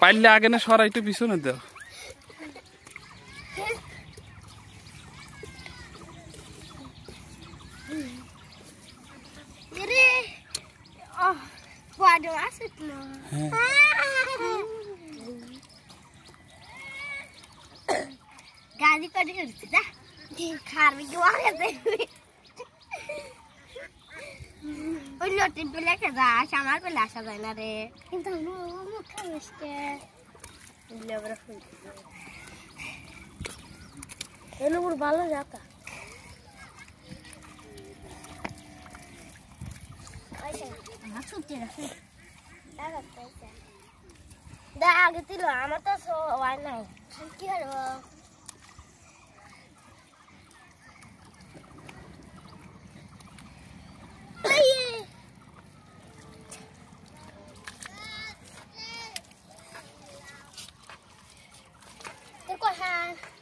পাইলে আগে না সরা একটু পিছনে দাও। loh. গাড়ি করে উঠছে কি লটিন পেলে কে যাস আমার পেলে আসা যায় না রে। কিন্তু মুখ ভালো যাতা। আগে দিল আমার তো হয় নাই। কি হলো? Bye.